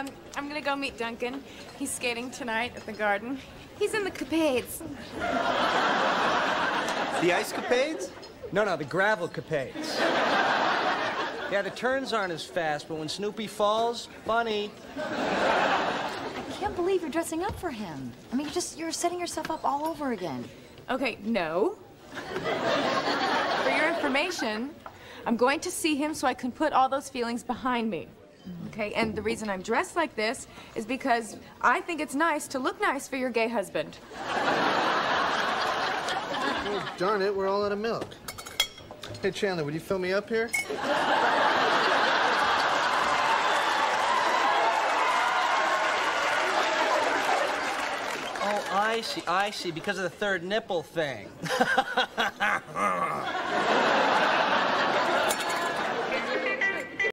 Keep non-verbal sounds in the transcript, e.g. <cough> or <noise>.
Um, to go meet Duncan. He's skating tonight at the garden. He's in the capades. The ice capades? No, no, the gravel capades. Yeah, the turns aren't as fast, but when Snoopy falls, funny. I can't believe you're dressing up for him. I mean, you're just you're setting yourself up all over again. Okay, no. For your information, I'm going to see him so I can put all those feelings behind me. Okay, and the reason I'm dressed like this is because I think it's nice to look nice for your gay husband. Oh, <laughs> darn it, we're all out of milk. Hey, Chandler, would you fill me up here? Oh, I see, I see, because of the third nipple thing. <laughs>